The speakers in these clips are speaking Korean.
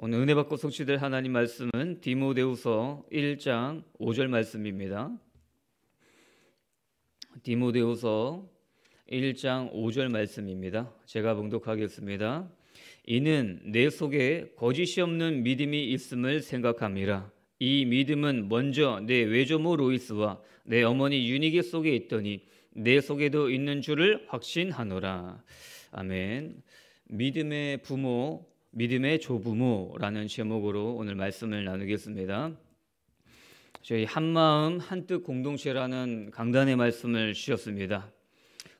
오늘 은혜 받고 성취될 하나님 말씀은 디모데후서 1장 5절 말씀입니다. 디모데후서 1장 5절 말씀입니다. 제가 봉독하겠습니다. 이는 내 속에 거짓이 없는 믿음이 있음을 생각함이라. 이 믿음은 먼저 내 외조모 로이스와 내 어머니 유니게 속에 있더니 내 속에도 있는 줄을 확신하노라. 아멘. 믿음의 부모, 믿음의 조부모라는 제목으로 오늘 말씀을 나누겠습니다. 저희 한마음 한뜻 공동체라는 강단의 말씀을 주셨습니다.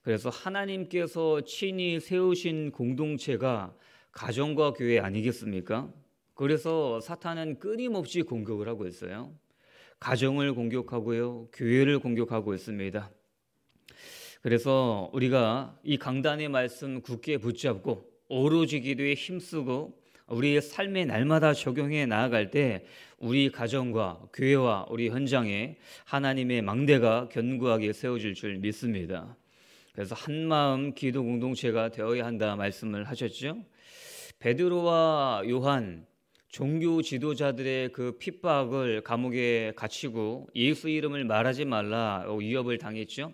그래서 하나님께서 친히 세우신 공동체가 가정과 교회 아니겠습니까? 그래서 사탄은 끊임없이 공격을 하고 있어요. 가정을 공격하고요, 교회를 공격하고 있습니다. 그래서 우리가 이 강단의 말씀 굳게 붙잡고 오로지 기도에 힘쓰고 우리의 삶의 날마다 적용해 나아갈 때 우리 가정과 교회와 우리 현장에 하나님의 망대가 견고하게 세워질 줄 믿습니다. 그래서 한 마음 기도 공동체가 되어야 한다 말씀을 하셨죠. 베드로와 요한 종교 지도자들의 그 핍박을 감옥에 갇히고 예수 이름을 말하지 말라 위협을 당했죠.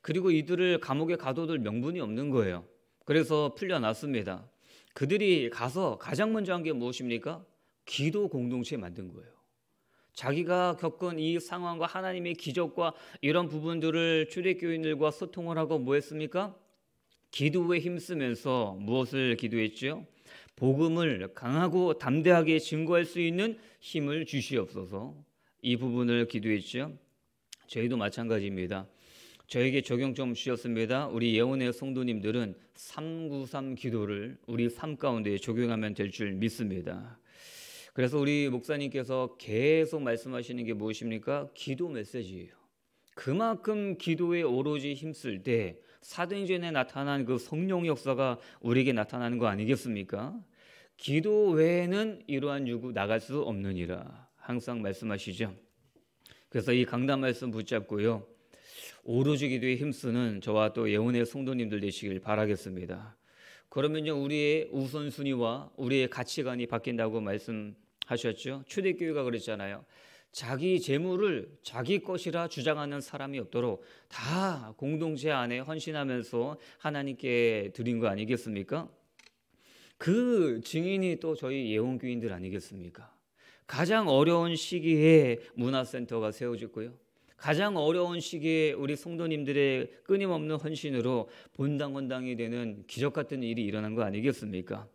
그리고 이들을 감옥에 가둬둘 명분이 없는 거예요. 그래서 풀려났습니다. 그들이 가서 가장 먼저 한 게 무엇입니까? 기도 공동체 만든 거예요. 자기가 겪은 이 상황과 하나님의 기적과 이런 부분들을 출애교인들과 소통을 하고 뭐 했습니까? 기도에 힘쓰면서 무엇을 기도했죠? 복음을 강하고 담대하게 증거할 수 있는 힘을 주시옵소서. 이 부분을 기도했죠. 저희도 마찬가지입니다. 저에게 적용 좀 주셨습니다. 우리 예원의 성도님들은 393 기도를 우리 삶 가운데 적용하면 될 줄 믿습니다. 그래서 우리 목사님께서 계속 말씀하시는 게 무엇입니까? 기도 메시지예요. 그만큼 기도에 오로지 힘쓸 때 사도행전에 나타난 그 성령 역사가 우리에게 나타나는 거 아니겠습니까? 기도 외에는 이러한 유구 나갈 수 없느니라 항상 말씀하시죠. 그래서 이 강단 말씀 붙잡고요. 오로지 기도에 힘쓰는 저와 또 예언의 성도님들 되시길 바라겠습니다. 그러면요 우리의 우선순위와 우리의 가치관이 바뀐다고 말씀하셨죠. 초대교회가 그랬잖아요. 자기 재물을 자기 것이라 주장하는 사람이 없도록 다 공동체 안에 헌신하면서 하나님께 드린 거 아니겠습니까? 그 증인이 또 저희 예원교인들 아니겠습니까? 가장 어려운 시기에 문화센터가 세워졌고요. 가장 어려운 시기에 우리 성도님들의 끊임없는 헌신으로 본당헌당이 되는 기적 같은 일이 일어난 거 아니겠습니까?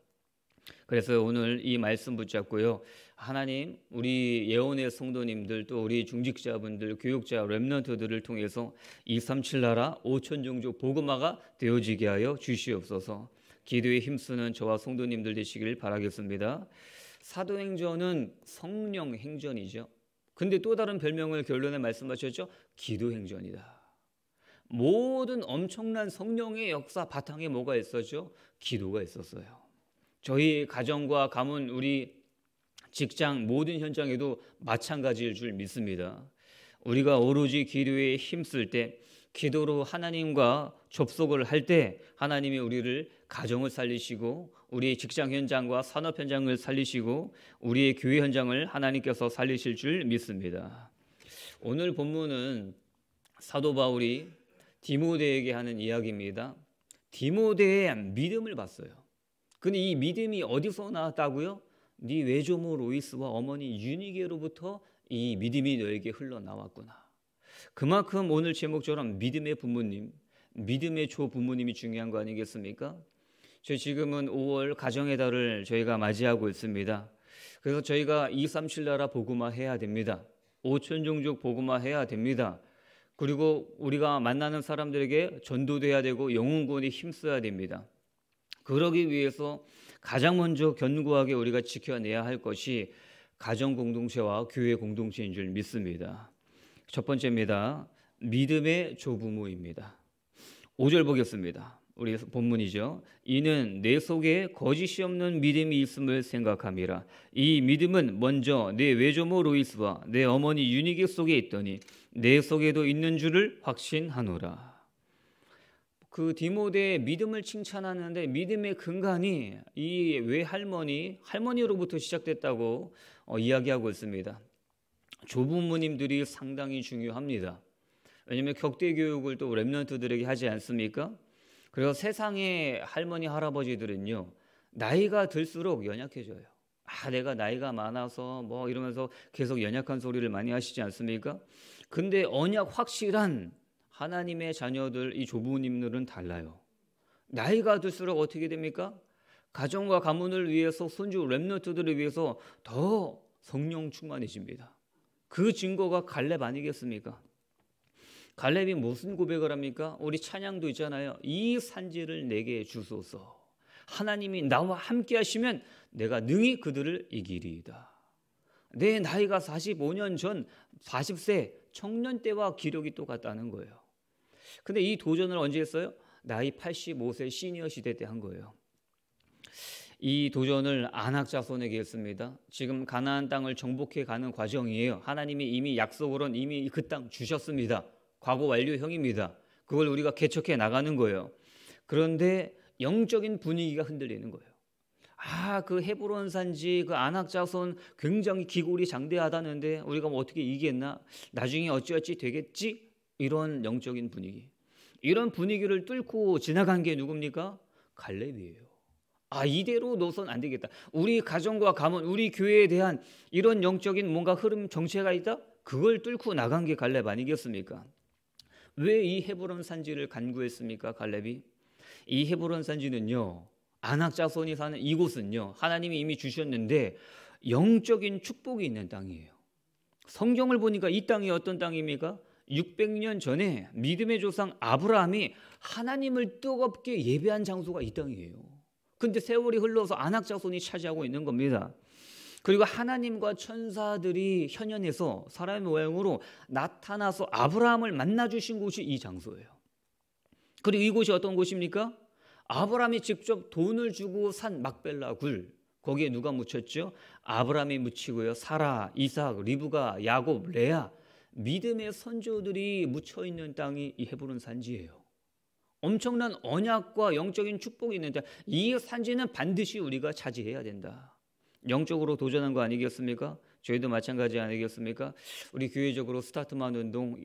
그래서 오늘 이 말씀 붙잡고요. 하나님, 우리 예언의 성도님들 또 우리 중직자분들, 교육자, 렘넌트들을 통해서 237 나라 5천 종족 복음화가 되어지게 하여 주시옵소서. 기도에 힘쓰는 저와 성도님들 되시길 바라겠습니다. 사도행전은 성령 행전이죠. 근데 또 다른 별명을 결론에 말씀하셨죠. 기도 행전이다. 모든 엄청난 성령의 역사 바탕에 뭐가 있었죠? 기도가 있었어요. 저희 가정과 가문 우리 직장 모든 현장에도 마찬가지일 줄 믿습니다. 우리가 오로지 기도에 힘쓸 때 기도로 하나님과 접속을 할 때 하나님이 우리를 가정을 살리시고 우리의 직장 현장과 산업 현장을 살리시고 우리의 교회 현장을 하나님께서 살리실 줄 믿습니다. 오늘 본문은 사도 바울이 디모데에게 하는 이야기입니다. 디모데의 믿음을 봤어요. 근데 이 믿음이 어디서 나왔다고요? 네 외조모 로이스와 어머니 유니게로부터 이 믿음이 너에게 흘러나왔구나. 그만큼 오늘 제목처럼 믿음의 부모님, 믿음의 조 부모님이 중요한 거 아니겠습니까? 저희 지금은 5월 가정의 달을 저희가 맞이하고 있습니다. 그래서 저희가 237 나라 복음화 해야 됩니다. 5천 종족 복음화 해야 됩니다. 그리고 우리가 만나는 사람들에게 전도돼야 되고 영웅군이 힘써야 됩니다. 그러기 위해서 가장 먼저 견고하게 우리가 지켜내야 할 것이 가정 공동체와 교회 공동체인 줄 믿습니다. 첫 번째입니다. 믿음의 조부모입니다. 5절 보겠습니다. 우리 본문이죠. 이는 내 속에 거짓이 없는 믿음이 있음을 생각함이라. 이 믿음은 먼저 내 외조모 로이스와 내 어머니 유니게 속에 있더니 내 속에도 있는 줄을 확신하노라. 그 디모데의 믿음을 칭찬하는데 믿음의 근간이 이 외할머니 할머니로부터 시작됐다고 어, 이야기하고 있습니다. 조부모님들이 상당히 중요합니다. 왜냐하면 격대 교육을 또 랩런트들에게 하지 않습니까? 그래서 세상의 할머니 할아버지들은요 나이가 들수록 연약해져요. 아 내가 나이가 많아서 뭐 이러면서 계속 연약한 소리를 많이 하시지 않습니까? 근데 언약 확실한 하나님의 자녀들 이 조부님들은 달라요. 나이가 들수록 어떻게 됩니까? 가정과 가문을 위해서 손주 랩너트들을 위해서 더 성령 충만해집니다. 그 증거가 갈렙 아니겠습니까? 갈렙이 무슨 고백을 합니까? 우리 찬양도 있잖아요. 이 산지를 내게 주소서. 하나님이 나와 함께 하시면 내가 능히 그들을 이기리이다. 내 나이가 45년 전 40세 청년 때와 기록이 똑같다는 거예요. 근데 이 도전을 언제 했어요? 나이 85세 시니어 시대 때 한 거예요. 이 도전을 안악 자손에게 했습니다. 지금 가나안 땅을 정복해 가는 과정이에요. 하나님이 이미 약속으로는 이미 그 땅 주셨습니다. 과거 완료형입니다. 그걸 우리가 개척해 나가는 거예요. 그런데 영적인 분위기가 흔들리는 거예요. 아, 그 헤브론 산지 그 안악 자손 굉장히 기골이 장대하다는데 우리가 뭐 어떻게 이기겠나? 나중에 어찌어찌 되겠지? 이런 영적인 분위기. 이런 분위기를 뚫고 지나간 게 누굽니까? 갈렙이에요. 아, 이대로 노선 안 되겠다. 우리 가정과 가문, 우리 교회에 대한 이런 영적인 뭔가 흐름 정체가 있다? 그걸 뚫고 나간 게 갈렙 아니겠습니까? 왜 이 헤브론 산지를 간구했습니까? 갈렙이? 이 헤브론 산지는요. 안악 자손이 사는 이곳은요. 하나님이 이미 주셨는데 영적인 축복이 있는 땅이에요. 성경을 보니까 이 땅이 어떤 땅입니까? 600년 전에 믿음의 조상 아브라함이 하나님을 뜨겁게 예배한 장소가 이 땅이에요. 근데 세월이 흘러서 안악 자손이 차지하고 있는 겁니다. 그리고 하나님과 천사들이 현현해서 사람의 모양으로 나타나서 아브라함을 만나 주신 곳이 이 장소예요. 그리고 이곳이 어떤 곳입니까? 아브라함이 직접 돈을 주고 산 막벨라 굴. 거기에 누가 묻혔죠? 아브라함이 묻히고요. 사라, 이삭, 리브가, 야곱, 레아 믿음의 선조들이 묻혀 있는 땅이 이 헤브론 산지예요. 엄청난 언약과 영적인 축복이 있는데 이 산지는 반드시 우리가 차지해야 된다. 영적으로 도전한 거 아니겠습니까? 저희도 마찬가지 아니겠습니까? 우리 교회적으로 스타트만 운동,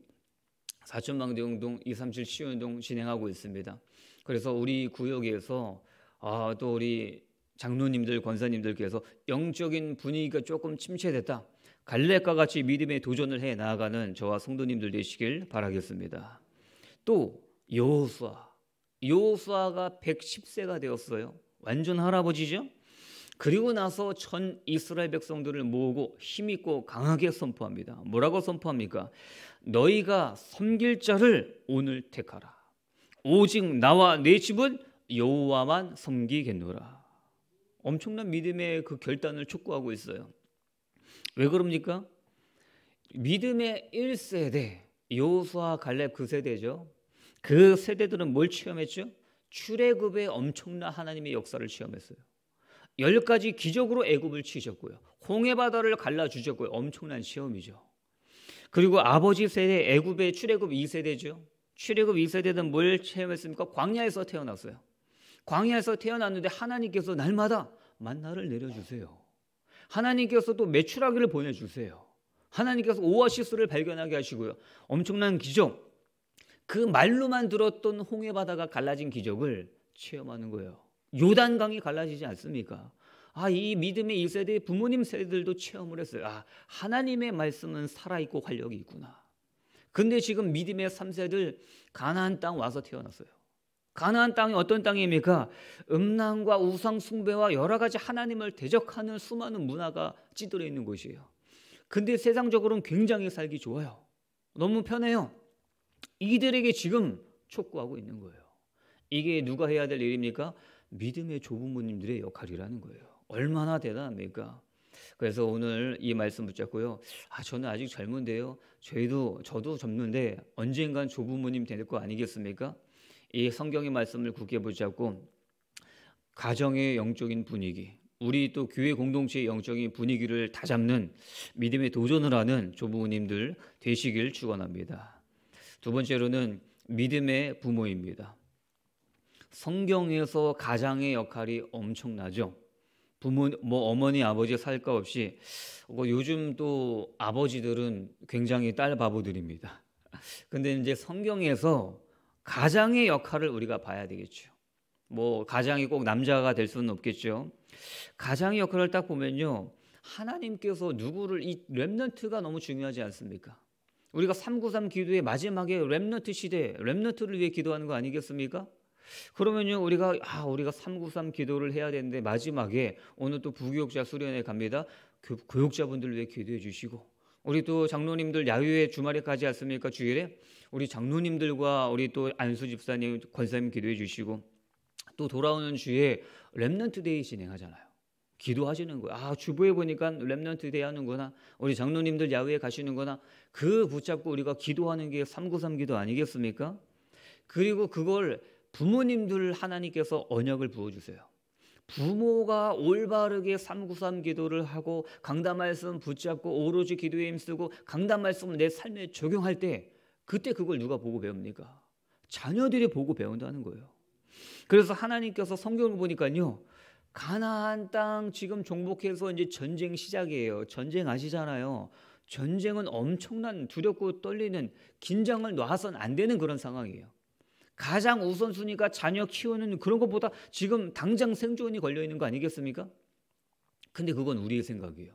사천망대 운동, 237 시위 운동 진행하고 있습니다. 그래서 우리 구역에서 아, 또 우리 장로님들, 권사님들께서 영적인 분위기가 조금 침체됐다. 갈렙과 같이 믿음의 도전을 해 나아가는 저와 성도님들 되시길 바라겠습니다. 또 여호수아, 여호수아가 110세가 되었어요. 완전 할아버지죠. 그리고 나서 전 이스라엘 백성들을 모으고 힘있고 강하게 선포합니다. 뭐라고 선포합니까? 너희가 섬길 자를 오늘 택하라. 오직 나와 내 집은 여호와만 섬기겠노라. 엄청난 믿음의 그 결단을 촉구하고 있어요. 왜 그럽니까? 믿음의 1세대 여호수아 갈렙 그 세대죠. 그 세대들은 뭘 체험했죠? 출애굽의 엄청난 하나님의 역사를 체험했어요. 열 가지 기적으로 애굽을 치셨고요. 홍해 바다를 갈라 주셨고요. 엄청난 시험이죠. 그리고 아버지 세대 애굽의 출애굽 2세대죠. 출애굽 2세대는 뭘 체험했습니까? 광야에서 태어났어요. 광야에서 태어났는데 하나님께서 날마다 만나를 내려주세요. 하나님께서 또 메추라기를 보내주세요. 하나님께서 오아시스를 발견하게 하시고요. 엄청난 기적. 그 말로만 들었던 홍해 바다가 갈라진 기적을 체험하는 거예요. 요단강이 갈라지지 않습니까? 아, 이 믿음의 1세대 부모님 세대들도 체험을 했어요. 아, 하나님의 말씀은 살아있고 활력이 있구나. 근데 지금 믿음의 3세들 가나안 땅 와서 태어났어요. 가나안 땅이 어떤 땅입니까? 음란과 우상 숭배와 여러 가지 하나님을 대적하는 수많은 문화가 찌들어 있는 곳이에요. 근데 세상적으로는 굉장히 살기 좋아요. 너무 편해요. 이들에게 지금 촉구하고 있는 거예요. 이게 누가 해야 될 일입니까? 믿음의 조부모님들의 역할이라는 거예요. 얼마나 대단합니까? 그래서 오늘 이 말씀 붙잡고요. 아, 저는 아직 젊은데요. 저희도 저도 젊는데 언젠간 조부모님 될 거 아니겠습니까? 이 성경의 말씀을 굳게 붙잡고 가정의 영적인 분위기, 우리 또 교회 공동체의 영적인 분위기를 다 잡는 믿음의 도전을 하는 조부모님들 되시길 축원합니다. 두 번째로는 믿음의 부모입니다. 성경에서 가장의 역할이 엄청나죠. 부모 뭐 어머니 아버지 살거 없이 뭐 요즘 또 아버지들은 굉장히 딸 바보들입니다. 근데 이제 성경에서 가장의 역할을 우리가 봐야 되겠죠. 뭐 가장이 꼭 남자가 될 수는 없겠죠. 가장의 역할을 딱 보면요. 하나님께서 누구를 이 렘넌트가 너무 중요하지 않습니까? 우리가 393 기도의 마지막에 렘넌트 시대, 렘넌트를 위해 기도하는 거 아니겠습니까? 그러면요 우리가 아 우리가 393 기도를 해야 되는데 마지막에 오늘 또 부교육자 수련회 갑니다. 교, 교육자분들 위해 기도해 주시고 우리 또 장로님들 야유회 주말에 가지 않습니까 주일에 우리 장로님들과 우리 또 안수 집사님 권사님 기도해 주시고 또 돌아오는 주에 Remnant Day 진행하잖아요. 기도하시는 거예요. 아, 주보에 보니까 Remnant Day 하는구나. 우리 장로님들 야외에 가시는구나. 그 붙잡고 우리가 기도하는 게 393 기도 아니겠습니까? 그리고 그걸 부모님들 하나님께서 언약을 부어 주세요. 부모가 올바르게 393 기도를 하고 강단 말씀 붙잡고 오로지 기도에 힘쓰고 강단 말씀을 내 삶에 적용할 때 그때 그걸 누가 보고 배웁니까? 자녀들이 보고 배운다는 거예요. 그래서 하나님께서 성경을 보니까요. 가나안 땅 지금 정복해서 이제 전쟁 시작이에요. 전쟁 아시잖아요. 전쟁은 엄청난 두렵고 떨리는 긴장을 놔선 안 되는 그런 상황이에요. 가장 우선순위가 자녀 키우는 그런 것보다 지금 당장 생존이 걸려 있는 거 아니겠습니까? 근데 그건 우리의 생각이에요.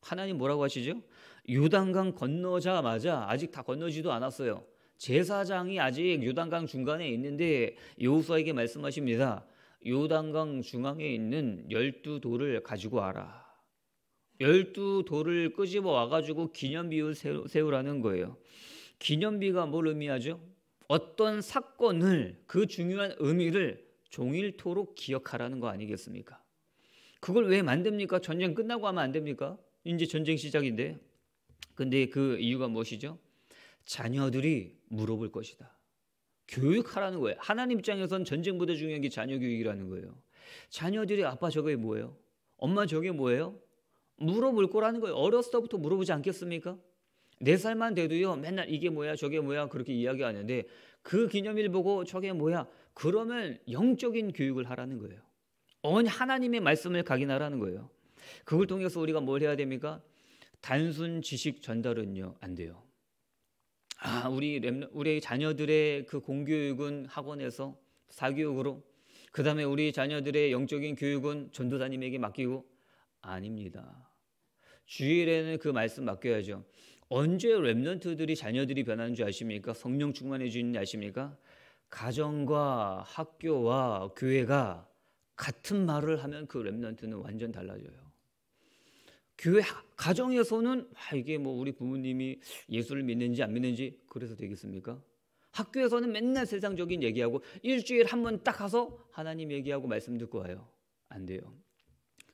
하나님 뭐라고 하시죠? 요단강 건너자마자 아직 다 건너지도 않았어요. 제사장이 아직 요단강 중간에 있는데 여호수아에게 말씀하십니다. 요단강 중앙에 있는 열두 돌을 가지고 와라. 열두 돌을 끄집어 와가지고 기념비를 세우라는 거예요. 기념비가 뭘 의미하죠? 어떤 사건을 그 중요한 의미를 종일토록 기억하라는 거 아니겠습니까? 그걸 왜 만듭니까? 전쟁 끝나고 하면 안 됩니까? 이제 전쟁 시작인데. 근데 그 이유가 무엇이죠? 자녀들이 물어볼 것이다. 교육하라는 거예요. 하나님 입장에선 전쟁보다 중요한 게 자녀 교육이라는 거예요. 자녀들이 아빠 저게 뭐예요? 엄마 저게 뭐예요? 물어볼 거라는 거예요. 어렸을 때부터 물어보지 않겠습니까? 네 살만 돼도요, 맨날 이게 뭐야, 저게 뭐야, 그렇게 이야기하는데 그 기념일 보고 저게 뭐야, 그러면 영적인 교육을 하라는 거예요. 온 하나님의 말씀을 각인하라는 거예요. 그걸 통해서 우리가 뭘 해야 됩니까? 단순 지식 전달은요, 안 돼요. 아, 우리 우리 자녀들의 그 공교육은 학원에서 사교육으로 그 다음에 우리 자녀들의 영적인 교육은 전도사님에게 맡기고 아닙니다. 주일에는 그 말씀 맡겨야죠. 언제 랩런트들이 자녀들이 변하는 줄 아십니까? 성령 충만해 주는 아십니까? 가정과 학교와 교회가 같은 말을 하면 그 랩런트는 완전 달라져요. 교회 가정에서는 아, 이게 뭐 우리 부모님이 예수를 믿는지 안 믿는지 그래서 되겠습니까? 학교에서는 맨날 세상적인 얘기하고 일주일 한 번 딱 가서 하나님 얘기하고 말씀 듣고 와요. 안 돼요.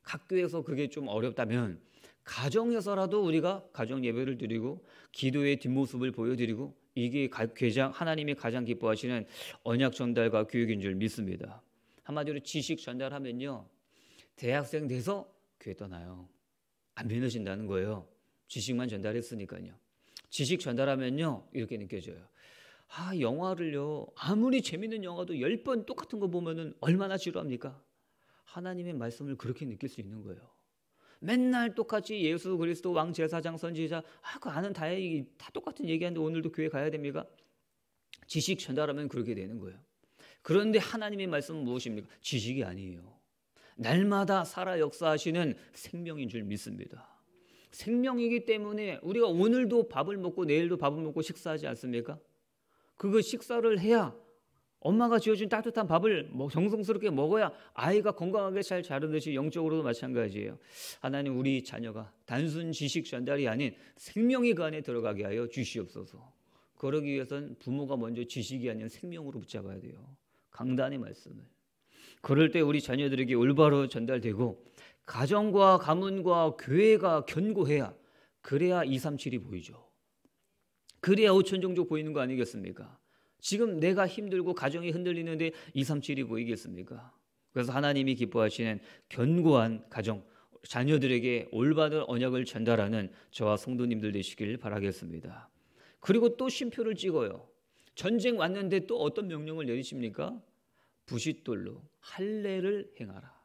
학교에서 그게 좀 어렵다면 가정에서라도 우리가 가정 예배를 드리고 기도의 뒷모습을 보여드리고 이게 괴장 하나님이 가장 기뻐하시는 언약 전달과 교육인 줄 믿습니다. 한마디로 지식 전달하면요 대학생 돼서 교회 떠나요. 안 믿어진다는 거예요. 지식만 전달했으니까요. 지식 전달하면요 이렇게 느껴져요. 아 영화를요 아무리 재밌는 영화도 열 번 똑같은 거 보면은 얼마나 지루합니까? 하나님의 말씀을 그렇게 느낄 수 있는 거예요. 맨날 똑같이 예수 그리스도 왕 제사장 선지자 아 그 아는 다 얘기 다 똑같은 얘기하는데 오늘도 교회 가야 됩니까? 지식 전달하면 그렇게 되는 거예요. 그런데 하나님의 말씀은 무엇입니까? 지식이 아니에요. 날마다 살아 역사하시는 생명인 줄 믿습니다. 생명이기 때문에 우리가 오늘도 밥을 먹고 내일도 밥을 먹고 식사하지 않습니까? 그거 식사를 해야 엄마가 지어준 따뜻한 밥을 뭐 정성스럽게 먹어야 아이가 건강하게 잘 자르듯이 영적으로도 마찬가지예요. 하나님 우리 자녀가 단순 지식 전달이 아닌 생명이 그 안에 들어가게 하여 주시옵소서. 그러기 위해선 부모가 먼저 지식이 아닌 생명으로 붙잡아야 돼요. 강단의 말씀을. 그럴 때 우리 자녀들에게 올바로 전달되고 가정과 가문과 교회가 견고해야 그래야 237이 보이죠. 그래야 5천 종족 보이는 거 아니겠습니까? 지금 내가 힘들고 가정이 흔들리는데 237이 보이겠습니까? 그래서 하나님이 기뻐하시는 견고한 가정, 자녀들에게 올바른 언약을 전달하는 저와 성도님들 되시길 바라겠습니다. 그리고 또 쉼표를 찍어요. 전쟁 왔는데 또 어떤 명령을 내리십니까? 부싯돌로 할례를 행하라.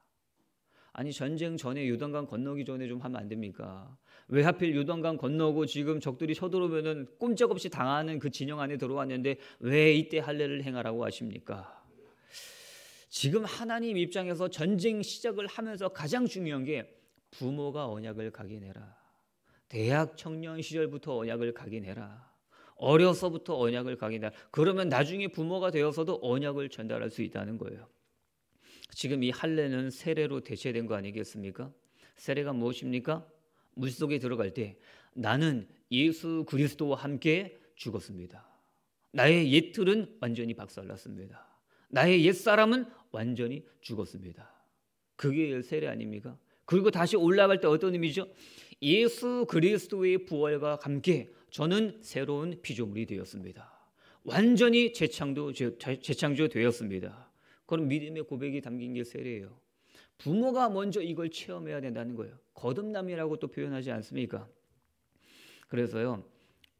아니 전쟁 전에 요단강 건너기 전에 좀 하면 안 됩니까? 왜 하필 요단강 건너고 지금 적들이 쳐들어오면은 꼼짝없이 당하는 그 진영 안에 들어왔는데 왜 이때 할례를 행하라고 하십니까? 지금 하나님 입장에서 전쟁 시작을 하면서 가장 중요한 게 부모가 언약을 각인해라. 대학 청년 시절부터 언약을 각인해라. 어려서부터 언약을 각인해라. 그러면 나중에 부모가 되어서도 언약을 전달할 수 있다는 거예요. 지금 이 할례는 세례로 대체된 거 아니겠습니까? 세례가 무엇입니까? 물 속에 들어갈 때 나는 예수 그리스도와 함께 죽었습니다. 나의 옛 틀은 완전히 박살났습니다. 나의 옛 사람은 완전히 죽었습니다. 그게 세례 아닙니까? 그리고 다시 올라갈 때 어떤 의미죠? 예수 그리스도의 부활과 함께 저는 새로운 피조물이 되었습니다. 완전히 재창조 재창조 되었습니다. 그런 믿음의 고백이 담긴 게 세례예요. 부모가 먼저 이걸 체험해야 된다는 거예요. 거듭남이라고 또 표현하지 않습니까? 그래서요.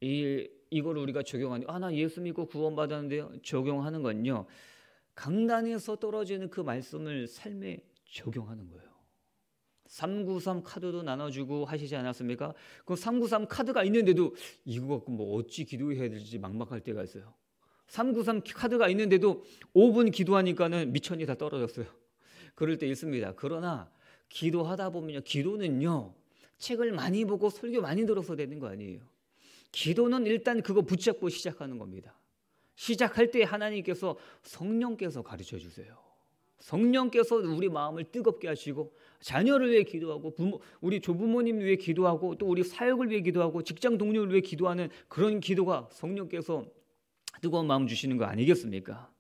이 이걸 우리가 적용하는 아나 예수 믿고 구원받았는데요. 적용하는 건요. 강단에서 떨어지는 그 말씀을 삶에 적용하는 거예요. 393 카드도 나눠주고 하시지 않았습니까? 그 393 카드가 있는데도 이거 갖고 뭐 어찌 기도해야 될지 막막할 때가 있어요. 393 카드가 있는데도 5분 기도하니까는 미천이 다 떨어졌어요. 그럴 때 있습니다. 그러나 기도하다 보면요. 기도는요. 책을 많이 보고 설교 많이 들어서 되는 거 아니에요. 기도는 일단 그거 붙잡고 시작하는 겁니다. 시작할 때 하나님께서 성령께서 가르쳐 주세요. 성령께서 우리 마음을 뜨겁게 하시고 자녀를 위해 기도하고 부모, 우리 조부모님 위해 기도하고 또 우리 사역을 위해 기도하고 직장 동료를 위해 기도하는 그런 기도가 성령께서 뜨거운 마음 주시는 거 아니겠습니까?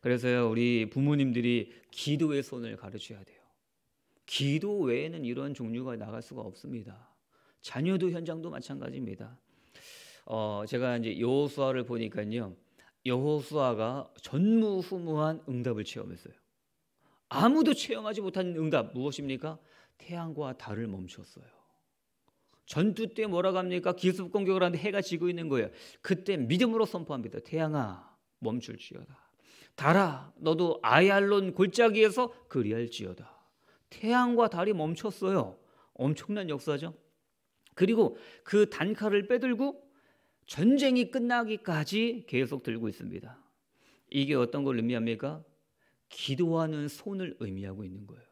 그래서요, 우리 부모님들이 기도의 손을 가르쳐야 돼요. 기도 외에는 이런 종류가 나갈 수가 없습니다. 자녀도 현장도 마찬가지입니다. 어, 제가 이제 여호수아를 보니까요. 여호수아가 전무후무한 응답을 체험했어요. 아무도 체험하지 못한 응답 무엇입니까? 태양과 달을 멈췄어요. 전투 때 뭐라고 합니까? 기습 공격을 하는데 해가 지고 있는 거예요. 그때 믿음으로 선포합니다. 태양아 멈출지어다. 달아 너도 아얄론 골짜기에서 그리할지어다. 태양과 달이 멈췄어요. 엄청난 역사죠. 그리고 그 단칼을 빼들고 전쟁이 끝나기까지 계속 들고 있습니다. 이게 어떤 걸 의미합니까? 기도하는 손을 의미하고 있는 거예요.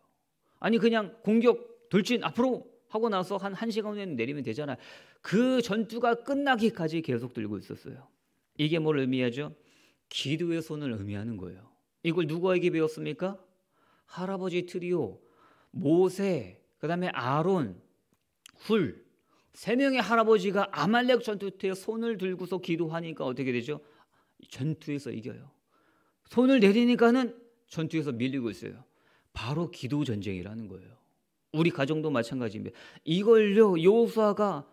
아니 그냥 공격 돌진 앞으로 하고 나서 한 1시간 후에 내리면 되잖아요. 그 전투가 끝나기까지 계속 들고 있었어요. 이게 뭘 의미하죠? 기도의 손을 의미하는 거예요. 이걸 누구에게 배웠습니까? 할아버지 트리오, 모세, 그 다음에 아론, 훌. 세 명의 할아버지가 아말렉 전투터에 손을 들고서 기도하니까 어떻게 되죠? 전투에서 이겨요. 손을 내리니까는 전투에서 밀리고 있어요. 바로 기도 전쟁이라는 거예요. 우리 가정도 마찬가지입니다. 이걸요 여호수아가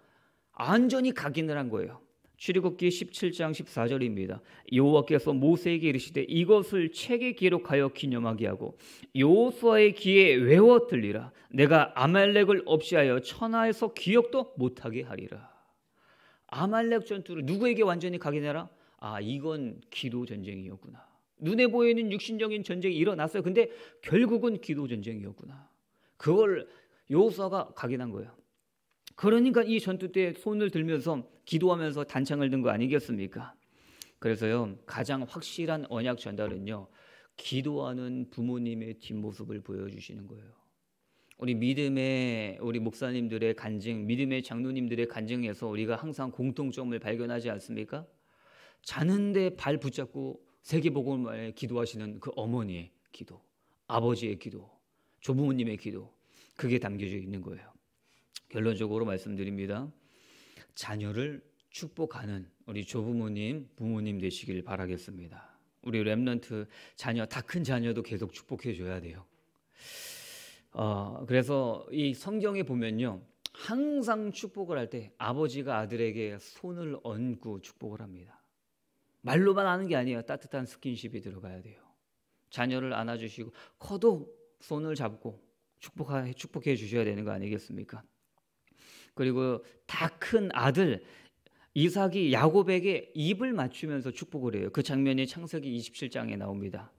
안전히 각인을 한 거예요. 출애굽기 17장 14절입니다. 여호와께서 모세에게 이르시되 이것을 책에 기록하여 기념하게 하고 여호수아의 귀에 외워 들리라. 내가 아말렉을 없이하여 천하에서 기억도 못하게 하리라. 아말렉 전투를 누구에게 완전히 각인해라? 아 이건 기도 전쟁이었구나. 눈에 보이는 육신적인 전쟁이 일어났어요. 근데 결국은 기도 전쟁이었구나. 그걸 여호수아가 각인한 거예요. 그러니까 이 전투 때 손을 들면서 기도하면서 단창을 든 거 아니겠습니까? 그래서요 가장 확실한 언약 전달은요 기도하는 부모님의 뒷모습을 보여주시는 거예요. 우리 믿음의 우리 목사님들의 간증, 믿음의 장로님들의 간증에서 우리가 항상 공통점을 발견하지 않습니까? 자는데 발 붙잡고 세계복음을 기도하시는 그 어머니의 기도, 아버지의 기도, 조부모님의 기도 그게 담겨져 있는 거예요. 결론적으로 말씀드립니다. 자녀를 축복하는 우리 조부모님, 부모님 되시길 바라겠습니다. 우리 랩런트 자녀 다 큰 자녀도 계속 축복해 줘야 돼요. 어, 그래서 이 성경에 보면요. 항상 축복을 할 때 아버지가 아들에게 손을 얹고 축복을 합니다. 말로만 하는 게 아니에요. 따뜻한 스킨십이 들어가야 돼요. 자녀를 안아주시고 커도 손을 잡고 축복해, 축복해 주셔야 되는 거 아니겠습니까? 그리고 다 큰 아들 이삭이 야곱에게 입을 맞추면서 축복을 해요. 그 장면이 창세기 27장에 나옵니다.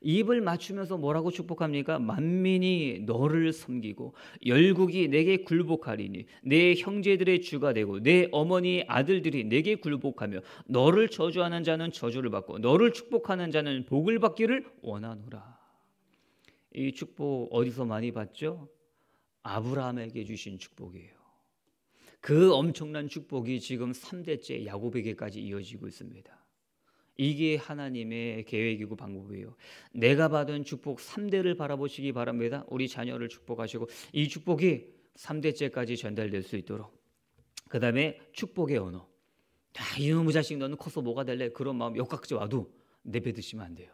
입을 맞추면서 뭐라고 축복합니까? 만민이 너를 섬기고 열국이 내게 굴복하리니 내 형제들의 주가 되고 내 어머니 아들들이 내게 굴복하며 너를 저주하는 자는 저주를 받고 너를 축복하는 자는 복을 받기를 원하노라. 이 축복 어디서 많이 받죠? 아브라함에게 주신 축복이에요. 그 엄청난 축복이 지금 3대째 야곱에게까지 이어지고 있습니다. 이게 하나님의 계획이고 방법이에요. 내가 받은 축복 3대를 바라보시기 바랍니다. 우리 자녀를 축복하시고 이 축복이 3대째까지 전달될 수 있도록. 그 다음에 축복의 언어. 아, 이놈의 자식 너는 커서 뭐가 될래? 그런 마음 역각지 와도 내뱉으시면 안 돼요.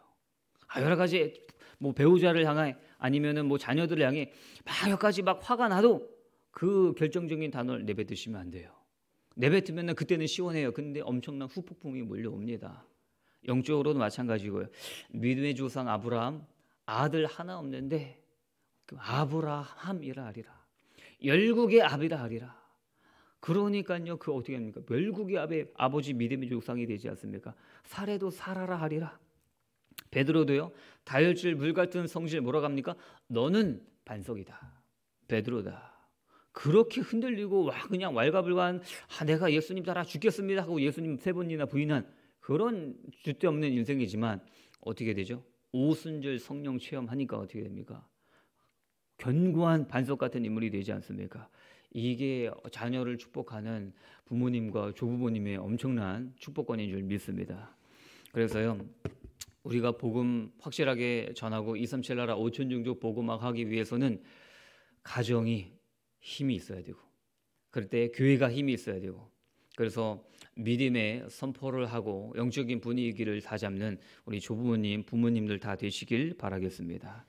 아, 여러 가지 뭐 배우자를 향해 아니면은 뭐 자녀들을 향해 막 여러 가지 막 화가 나도 그 결정적인 단어를 내뱉으시면 안 돼요. 내뱉으면 그때는 시원해요. 근데 엄청난 후폭풍이 몰려옵니다. 영적으로도 마찬가지고요. 믿음의 조상 아브라함 아들 하나 없는데 그 아브라함이라 하리라. 열국의 아비라 하리라. 그러니까요. 그 어떻게 합니까? 열국의 아비 아버지 믿음의 조상이 되지 않습니까? 살해도 살아라 하리라. 베드로도요. 다혈질 물 같은 성질 뭐라 합니까? 너는 반석이다. 베드로다. 그렇게 흔들리고 와 그냥 왈가불관 아, 내가 예수님 따라 죽겠습니다 하고 예수님 세 번이나 부인한 그런 주대 없는 인생이지만 어떻게 되죠? 오순절 성령 체험하니까 어떻게 됩니까? 견고한 반석 같은 인물이 되지 않습니까? 이게 자녀를 축복하는 부모님과 조부모님의 엄청난 축복권인 줄 믿습니다. 그래서요. 우리가 복음 확실하게 전하고 237 나라 5천 종족 복음화하기 위해서는 가정이 힘이 있어야 되고 그럴 때 교회가 힘이 있어야 되고 그래서 믿음의 선포를 하고 영적인 분위기를 다잡는 우리 조부모님, 부모님들 다 되시길 바라겠습니다.